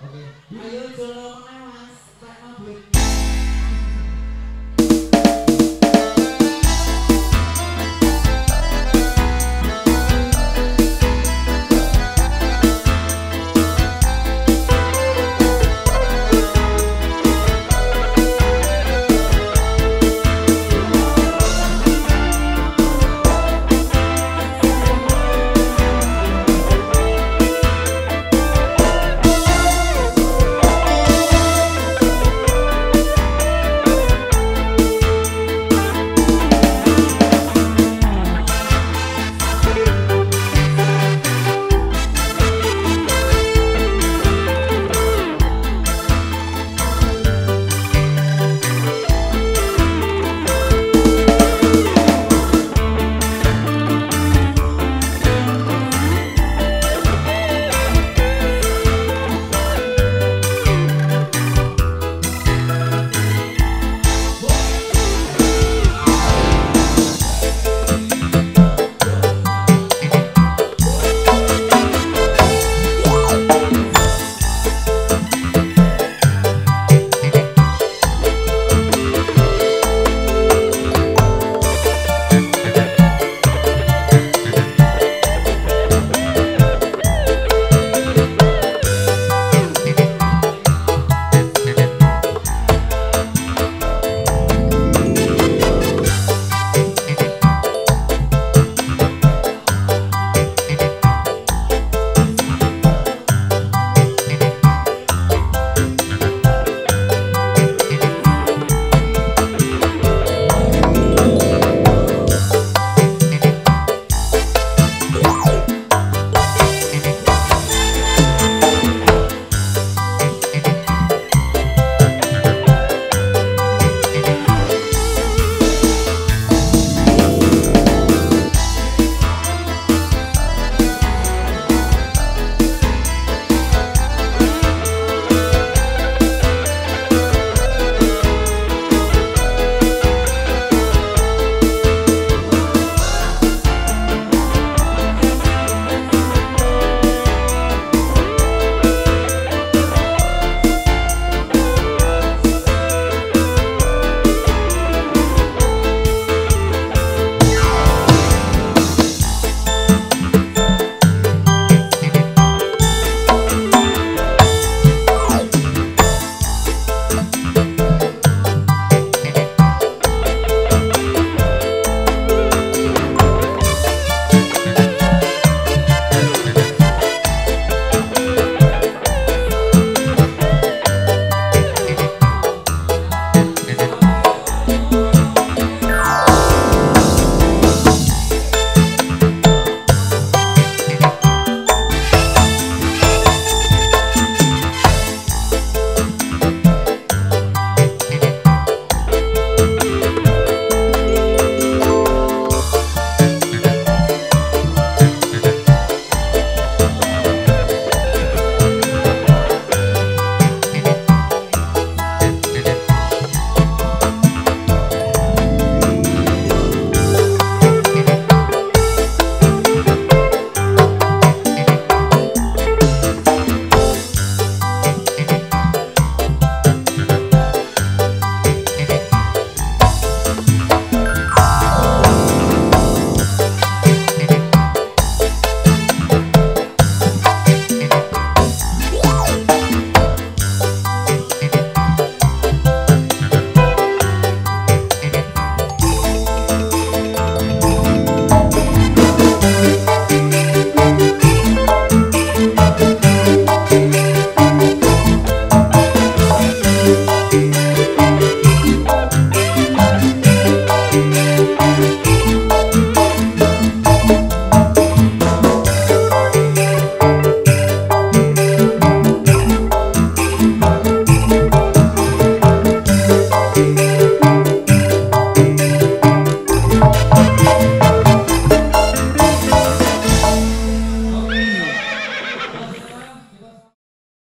OK，还有走了吗？